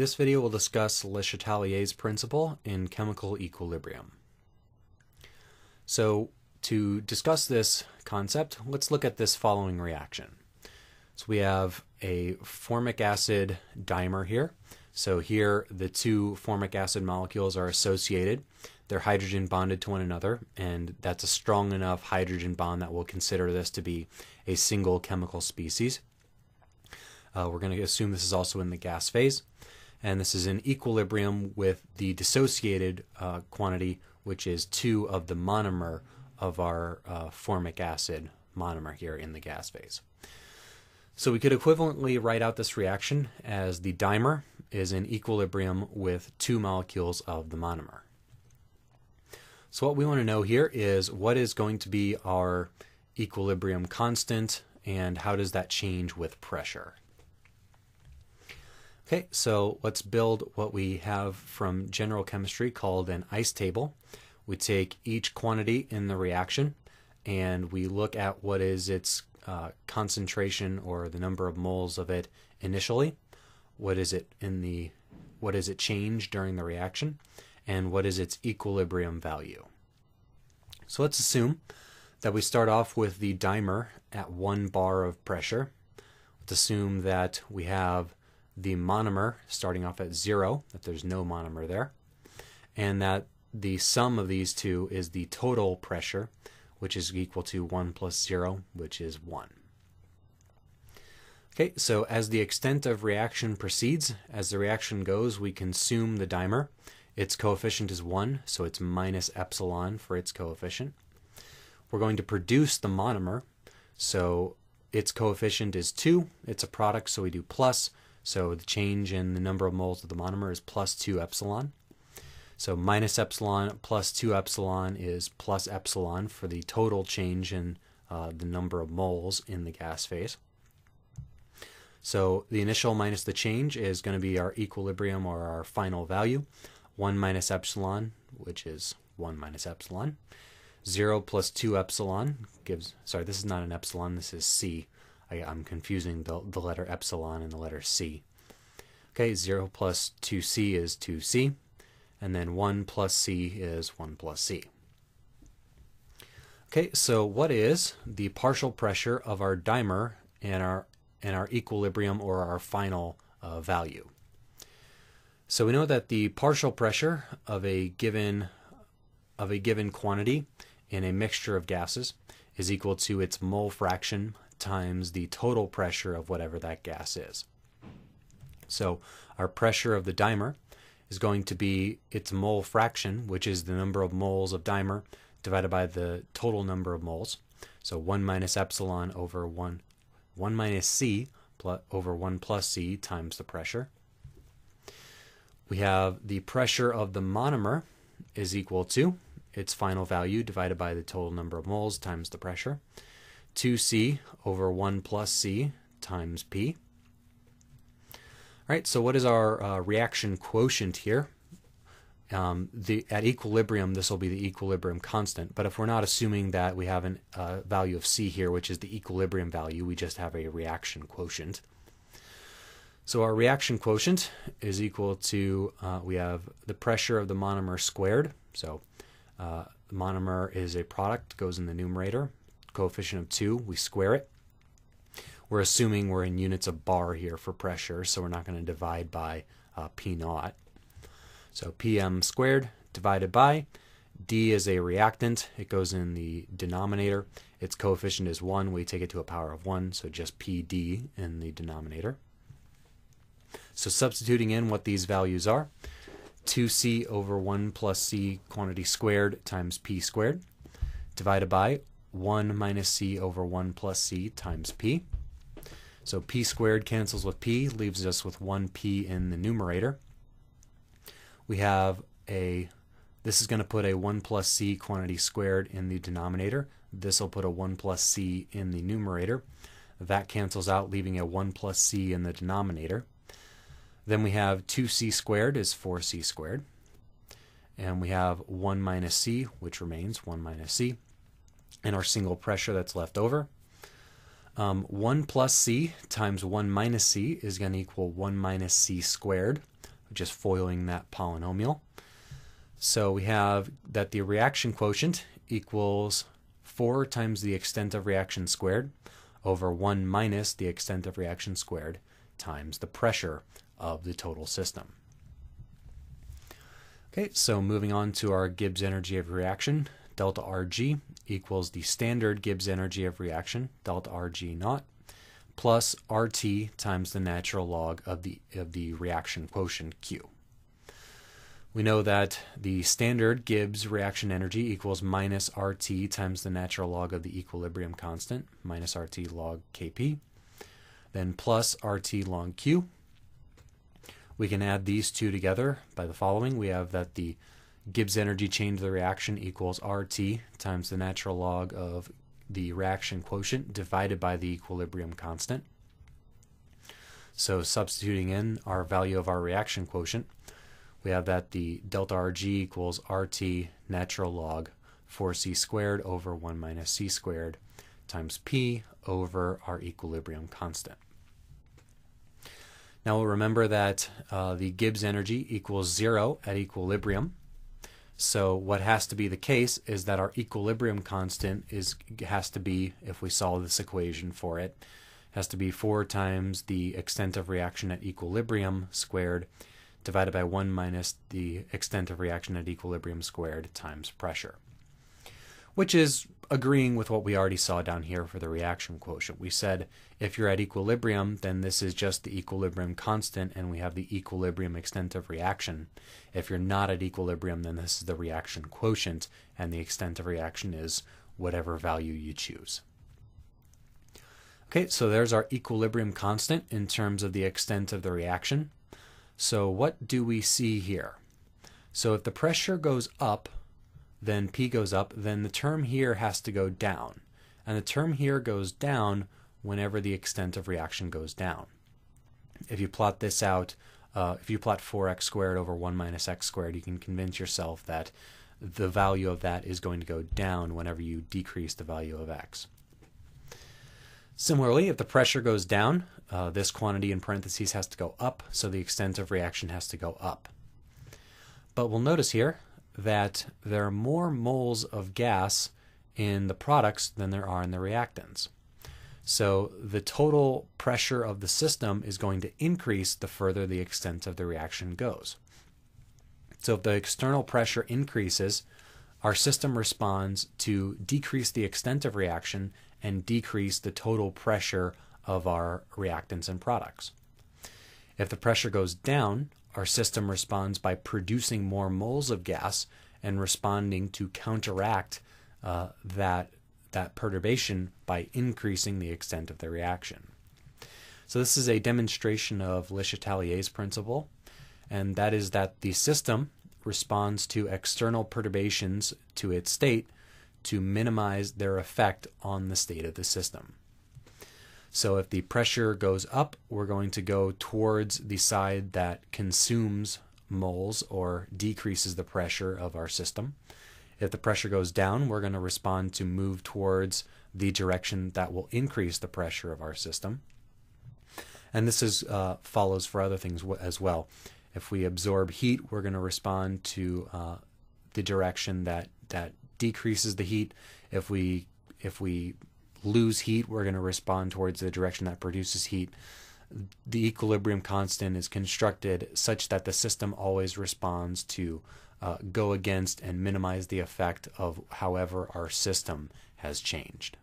this video will discuss Le Chatelier's principle in chemical equilibrium. So to discuss this concept, let's look at this following reaction. So we have a formic acid dimer here. So here the two formic acid molecules are associated. They're hydrogen bonded to one another, and that's a strong enough hydrogen bond that we'll consider this to be a single chemical species. Uh, we're going to assume this is also in the gas phase, and this is in equilibrium with the dissociated uh, quantity, which is 2 of the monomer of our uh, formic acid monomer here in the gas phase. So we could equivalently write out this reaction as the dimer is in equilibrium with two molecules of the monomer. So what we want to know here is what is going to be our equilibrium constant and how does that change with pressure? Okay, so let's build what we have from general chemistry called an ice table. We take each quantity in the reaction and we look at what is its uh, concentration or the number of moles of it initially. What is it in the what does it change during the reaction and what is its equilibrium value. So let's assume that we start off with the dimer at 1 bar of pressure. Let's assume that we have the monomer starting off at zero, that there's no monomer there, and that the sum of these two is the total pressure, which is equal to 1 plus 0, which is 1. Okay, so as the extent of reaction proceeds, as the reaction goes, we consume the dimer. Its coefficient is 1, so it's minus epsilon for its coefficient. We're going to produce the monomer, so its coefficient is 2. It's a product, so we do plus. So the change in the number of moles of the monomer is plus 2 epsilon. So minus epsilon plus 2 epsilon is plus epsilon for the total change in uh, the number of moles in the gas phase. So the initial minus the change is going to be our equilibrium or our final value. 1 minus epsilon, which is 1 minus epsilon. 0 plus 2 epsilon gives, sorry, this is not an epsilon, this is C. I, am confusing the, the letter epsilon and the letter C. Okay, 0 plus 2c is 2c, and then 1 plus c is 1 plus c. Okay, so what is the partial pressure of our dimer and our, and our equilibrium or our final uh, value? So we know that the partial pressure of a given of a given quantity in a mixture of gases is equal to its mole fraction times the total pressure of whatever that gas is. So our pressure of the dimer is going to be its mole fraction, which is the number of moles of dimer divided by the total number of moles. So 1 minus epsilon over 1, 1 minus c over 1 plus c times the pressure. We have the pressure of the monomer is equal to its final value divided by the total number of moles times the pressure. 2c over 1 plus c times p. All right, so what is our uh, reaction quotient here? Um, the, at equilibrium, this will be the equilibrium constant. But if we're not assuming that we have a uh, value of c here, which is the equilibrium value, we just have a reaction quotient. So our reaction quotient is equal to, uh, we have the pressure of the monomer squared. So uh, monomer is a product, goes in the numerator coefficient of 2, we square it. We're assuming we're in units of bar here for pressure, so we're not going to divide by uh, P naught. So Pm squared divided by D is a reactant. It goes in the denominator. Its coefficient is 1. We take it to a power of 1, so just PD in the denominator. So substituting in what these values are, 2c over 1 plus c quantity squared times p squared divided by 1 minus c over 1 plus c times p. So p squared cancels with p, leaves us with 1p in the numerator. We have a, this is going to put a 1 plus c quantity squared in the denominator. This will put a 1 plus c in the numerator. That cancels out, leaving a 1 plus c in the denominator. Then we have 2c squared is 4c squared. And we have 1 minus c, which remains 1 minus c and our single pressure that's left over. Um, 1 plus c times 1 minus c is going to equal 1 minus c squared. just foiling that polynomial. So we have that the reaction quotient equals 4 times the extent of reaction squared over 1 minus the extent of reaction squared times the pressure of the total system. Okay, so moving on to our Gibbs energy of reaction, delta Rg equals the standard Gibbs energy of reaction, delta Rg naught, plus RT times the natural log of the, of the reaction quotient Q. We know that the standard Gibbs reaction energy equals minus RT times the natural log of the equilibrium constant, minus RT log Kp, then plus RT log Q. We can add these two together by the following. We have that the Gibbs energy change of the reaction equals RT times the natural log of the reaction quotient divided by the equilibrium constant. So substituting in our value of our reaction quotient, we have that the delta Rg equals RT natural log 4c squared over 1 minus c squared times p over our equilibrium constant. Now we'll remember that uh, the Gibbs energy equals zero at equilibrium. So what has to be the case is that our equilibrium constant is has to be, if we solve this equation for it, has to be 4 times the extent of reaction at equilibrium squared divided by 1 minus the extent of reaction at equilibrium squared times pressure, which is agreeing with what we already saw down here for the reaction quotient. We said if you're at equilibrium, then this is just the equilibrium constant, and we have the equilibrium extent of reaction. If you're not at equilibrium, then this is the reaction quotient, and the extent of reaction is whatever value you choose. Okay, so there's our equilibrium constant in terms of the extent of the reaction. So what do we see here? So if the pressure goes up, then P goes up, then the term here has to go down. And the term here goes down whenever the extent of reaction goes down. If you plot this out, uh, if you plot 4x squared over 1 minus x squared, you can convince yourself that the value of that is going to go down whenever you decrease the value of x. Similarly, if the pressure goes down, uh, this quantity in parentheses has to go up, so the extent of reaction has to go up. But we'll notice here that there are more moles of gas in the products than there are in the reactants. So the total pressure of the system is going to increase the further the extent of the reaction goes. So if the external pressure increases, our system responds to decrease the extent of reaction and decrease the total pressure of our reactants and products. If the pressure goes down, our system responds by producing more moles of gas and responding to counteract uh, that, that perturbation by increasing the extent of the reaction. So this is a demonstration of Le Chatelier's principle, and that is that the system responds to external perturbations to its state to minimize their effect on the state of the system. So if the pressure goes up, we're going to go towards the side that consumes moles or decreases the pressure of our system. If the pressure goes down, we're going to respond to move towards the direction that will increase the pressure of our system. And this is uh, follows for other things as well. If we absorb heat, we're going to respond to uh, the direction that that decreases the heat. If we if we lose heat, we're going to respond towards the direction that produces heat. The equilibrium constant is constructed such that the system always responds to uh, go against and minimize the effect of however our system has changed.